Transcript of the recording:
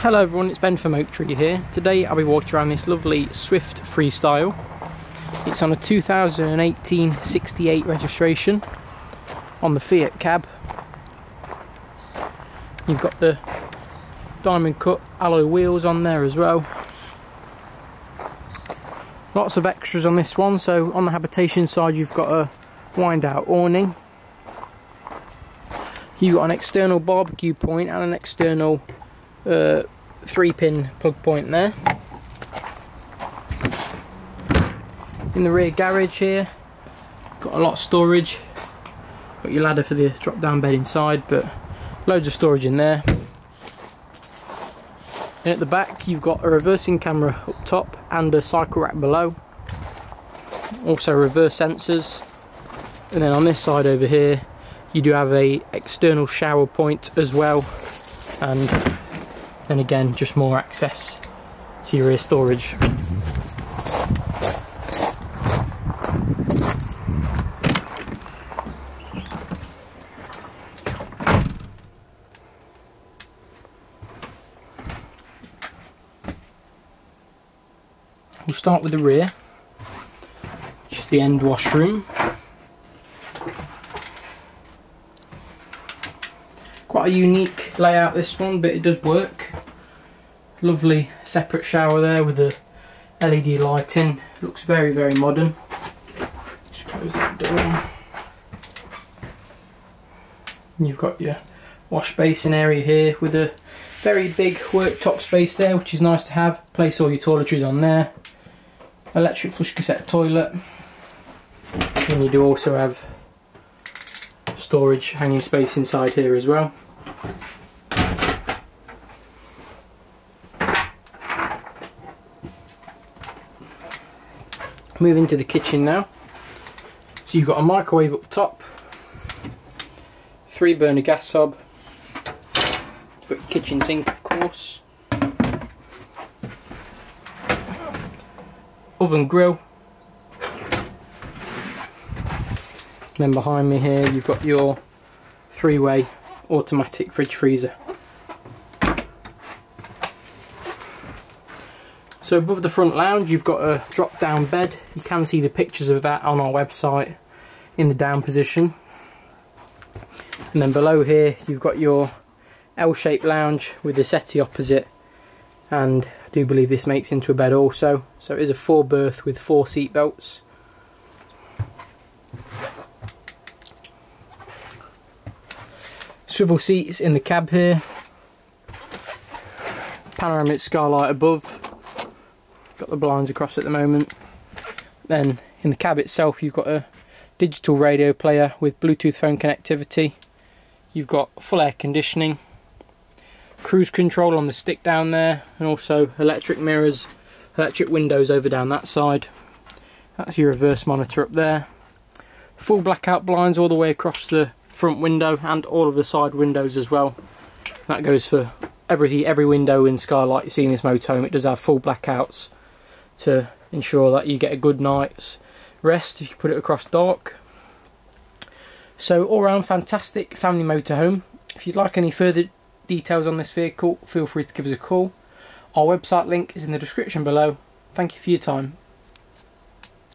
Hello everyone, it's Ben from Oak Tree here. Today I'll be walking around this lovely Swift Freestyle. It's on a 2018 68 registration on the Fiat cab. You've got the diamond cut alloy wheels on there as well. Lots of extras on this one, so on the habitation side you've got a wind out awning. You've got an external barbecue point and an external uh, three pin plug point there. In the rear garage here, got a lot of storage. Got your ladder for the drop down bed inside, but loads of storage in there. And at the back you've got a reversing camera up top and a cycle rack below. Also reverse sensors. And then on this side over here you do have a external shower point as well and then again just more access to your rear storage. We'll start with the rear, which is the end washroom. Quite a unique layout this one, but it does work. Lovely separate shower there with the LED lighting. Looks very, very modern. Just close that door. And you've got your wash basin area here with a very big worktop space there, which is nice to have. Place all your toiletries on there. Electric flush cassette toilet. And you do also have storage hanging space inside here as well. Moving into the kitchen now. So you've got a microwave up top, three burner gas hob, you've got your kitchen sink of course, oven grill, then behind me here you've got your three-way automatic fridge freezer. So above the front lounge you've got a drop down bed. You can see the pictures of that on our website in the down position. And then below here you've got your L-shaped lounge with the settee opposite and I do believe this makes into a bed also. So it is a four berth with four seat belts. Swivel seats in the cab here. Panoramic skylight above got the blinds across at the moment. Then in the cab itself you've got a digital radio player with Bluetooth phone connectivity. You've got full air conditioning cruise control on the stick down there and also electric mirrors electric windows over down that side. That's your reverse monitor up there. Full blackout blinds all the way across the front window and all of the side windows as well. That goes for every every window in Skylight you see in this motorhome. It does have full blackouts to ensure that you get a good night's rest if you put it across dark. So all around fantastic family motorhome. If you'd like any further details on this vehicle, feel free to give us a call. Our website link is in the description below. Thank you for your time.